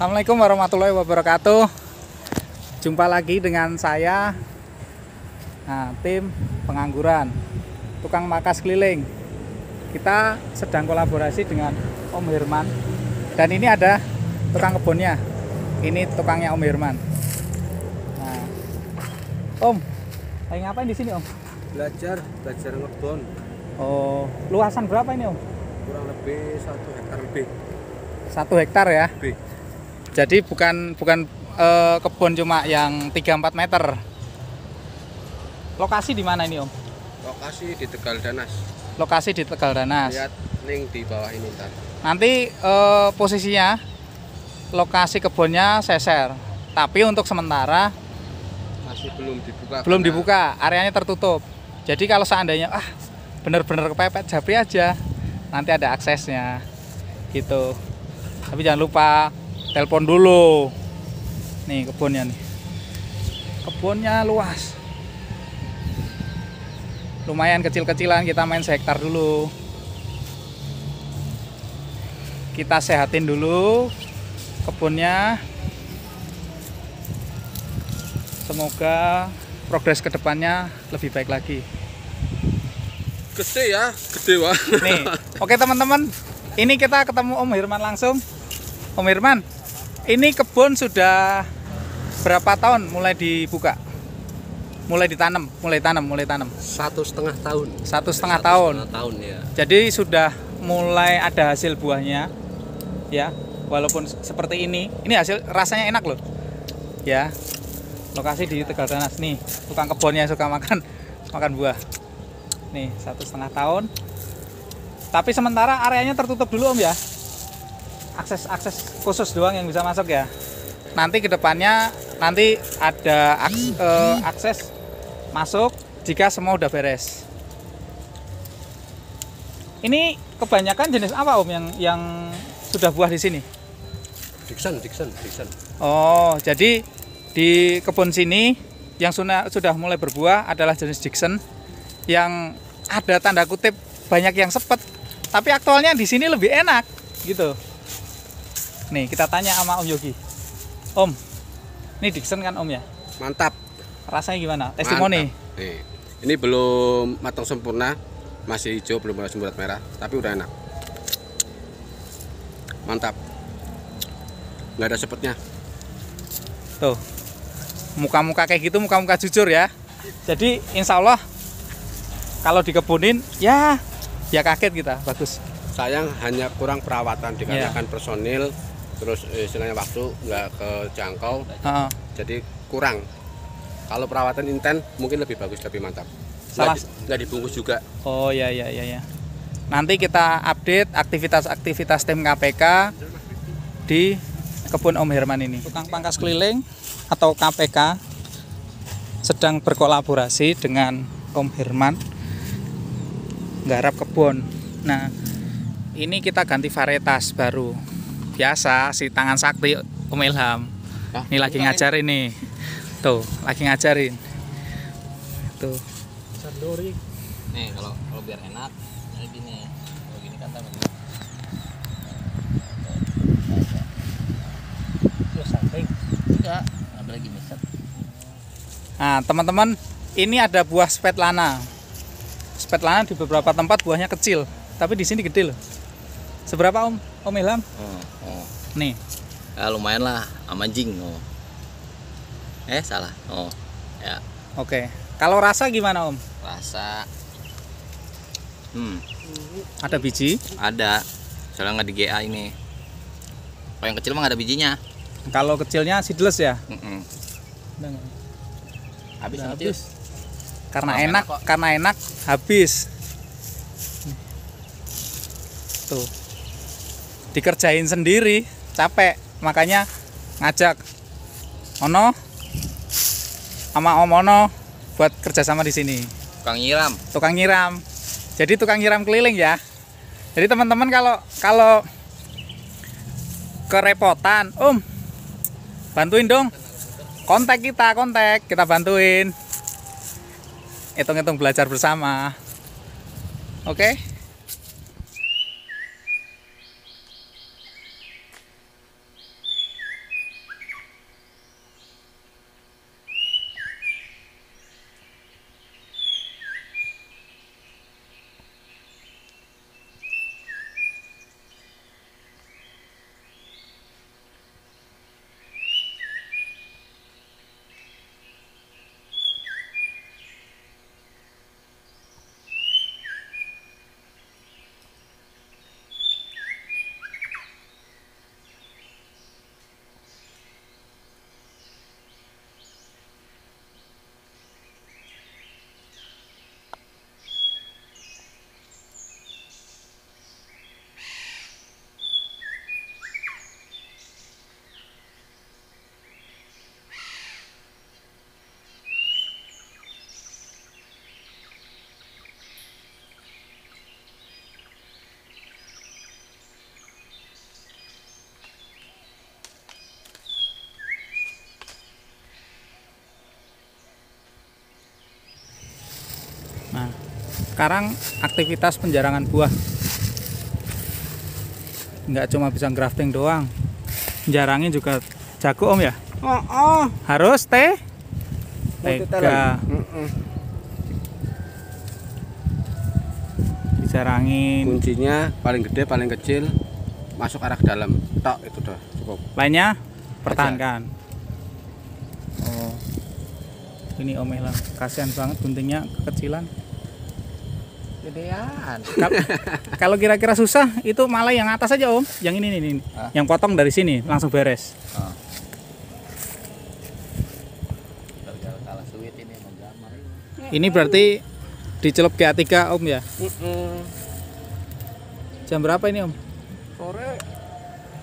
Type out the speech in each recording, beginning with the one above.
Assalamualaikum warahmatullahi wabarakatuh. Jumpa lagi dengan saya, nah, tim pengangguran, tukang makas keliling. Kita sedang kolaborasi dengan Om Herman, dan ini ada tukang kebunnya. Ini tukangnya Om Herman. Nah, Om, lagi ngapain di sini Om? belajar belajar ngebon Oh, luasan berapa ini Om? kurang lebih satu hektar lebih Satu hektar ya. lebih Jadi bukan bukan eh, kebun cuma yang 3-4 meter. Lokasi di mana ini Om? lokasi di Tegal Danas Lokasi di Tegal Danas. lihat link di bawah ini ntar Nanti eh, posisinya lokasi kebunnya saya share. Tapi untuk sementara masih belum dibuka belum dibuka, areanya tertutup. Jadi kalau seandainya ah bener-bener kepepet japri aja, nanti ada aksesnya. Gitu. Tapi jangan lupa telepon dulu. Nih kebunnya nih. Kebunnya luas. Lumayan kecil-kecilan kita main sehektar dulu. Kita sehatin dulu kebunnya. Semoga progres ke depannya lebih baik lagi. gede ya gede wah Nih, oke teman-teman, ini kita ketemu Om Hirman langsung. Om Hirman, ini kebun sudah berapa tahun mulai dibuka? Mulai ditanam, mulai tanam, mulai tanam. satu setengah tahun Satu setengah tahun. setengah tahun ya Jadi sudah mulai ada hasil buahnya, ya. Walaupun seperti ini, ini hasil rasanya enak loh, ya. Lokasi di Tegal Danas nih, tukang kebunnya suka makan makan buah. Nih satu setengah tahun. Tapi sementara areanya tertutup dulu om ya. Akses akses khusus doang yang bisa masuk ya. Nanti ke depannya nanti ada aks, eh, akses masuk jika semua udah beres. Ini kebanyakan jenis apa om yang yang sudah buah di sini? Dixon Dixon Dixon Oh, jadi di kebun sini yang sudah sudah mulai berbuah adalah jenis Dixon yang ada tanda kutip banyak yang sepet, tapi aktualnya di sini lebih enak gitu. Nih kita tanya sama Om Yogi. Om, ini Dixon kan Om ya? mantap Rasanya gimana? Testimoni. Nih, ini belum matang sempurna masih hijau belum ada semburat merah tapi udah enak mantap nggak ada sepetnya Tuh, muka-muka kayak gitu, muka-muka jujur ya. Jadi insya Allah kalau dikebunin ya ya kaget kita, bagus. sayang hanya kurang perawatan Iya. dikarenakan personil terus istilahnya waktu nggak kejangkau Heeh. jadi kurang kalau perawatan inten mungkin lebih bagus lebih mantap Salah- nggak dibungkus juga Oh ya ya ya ya. Nanti kita update aktivitas-aktivitas tim KPK di kebun Om Herman ini. Tukang pangkas keliling atau KPK sedang berkolaborasi dengan Om Herman garap kebun. Nah, ini kita ganti varietas baru. Biasa si tangan sakti Om Ilham. Hah? Ini lagi ngajarin nih. Tuh, lagi ngajarin. Tuh. Sandori nih kalau kalau biar enak jadi gini kalau gini kan tambah Terus samping. enggak ambil lagi nih Nah, teman-teman, ini ada buah spetlana. Spetlana di beberapa tempat buahnya kecil, tapi di sini gede loh. Seberapa Om? Om Ilham? oh, oh. Nih, ya lumayan lah sama jing oh eh salah oh ya oke. Kalau rasa gimana Om? rasa hmm Ada biji. ada soalnya nggak di GA ini kalau yang kecil mah nggak ada bijinya Kalau kecilnya seedless ya. Udah nggak? habis Udah habis. Karena enak, enak kok. karena enak habis. Tuh. Dikerjain sendiri, capek. Makanya ngajak Ono sama Om Ono buat kerjasama di sini. tukang nyiram Tukang nyiram. Jadi tukang nyiram keliling ya. Jadi teman-teman kalau kalau kerepotan, Om, bantuin dong. Kontak kita, kontak, kita bantuin. Hitung-hitung belajar bersama. Oke? Sekarang aktivitas penjarangan buah. Nggak cuma bisa grafting doang. Jarangin juga jago om ya? Oh, oh. harus teh? Tega. Dijarangin. Kuncinya paling gede, paling kecil, masuk arah dalam. Tok itu udah cukup. lainnya? Pertahankan. Oh. Ini om Elang. Kasihan banget guntingnya kekecilan gedean Kal- kalau kira-kira susah itu malah yang atas aja om. Yang ini nih ini. Ah. yang potong dari sini langsung beres. Suwit ini berarti dicelup GA3 om ya? Jam berapa ini om? Sore,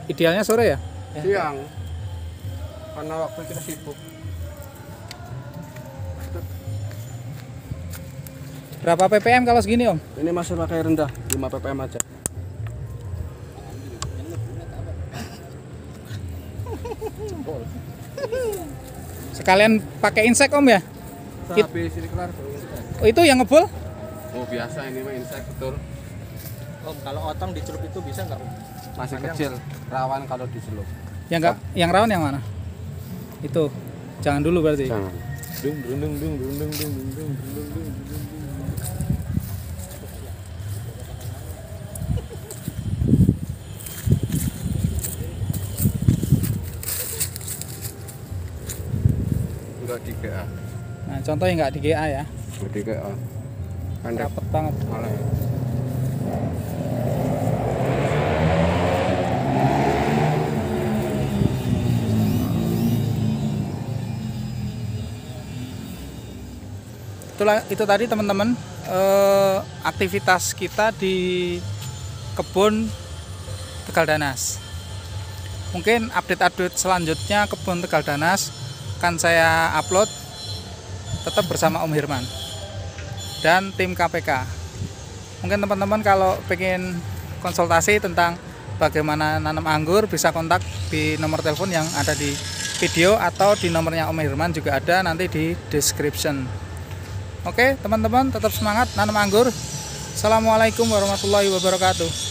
idealnya sore ya? Siang. Karena waktu kita sibuk. Berapa ppm kalau segini om Ini masih pakai rendah, 5 ppm aja. sekalian pakai insek om ya It- Habis ini kelar oh, itu yang ngebul Oh biasa ini mah insek betul. Om, kalau otong dicelup itu bisa nggak Om? Masih kecil, rawan kalau dicelup. yang enggak yang rawan yang mana itu jangan dulu berarti Jangan. Dung, dung, dung, dung, dung, dung, dung, dung, dung, dung, dung, dung. Enggak di GA. nah contohnya nggak di GA ya Enggak di GA. Pendek banget malah. Itulah itu tadi teman-teman eh, aktivitas kita di kebun Tegal Danas. Mungkin update-update selanjutnya kebun Tegal Danas akan saya upload tetap bersama Om Hirman dan tim KPK mungkin teman-teman kalau pengen konsultasi tentang bagaimana nanam anggur bisa kontak di nomor telepon yang ada di video atau di nomornya Om Hirman juga ada nanti di description Oke teman-teman tetap semangat nanam anggur. Assalamualaikum warahmatullahi wabarakatuh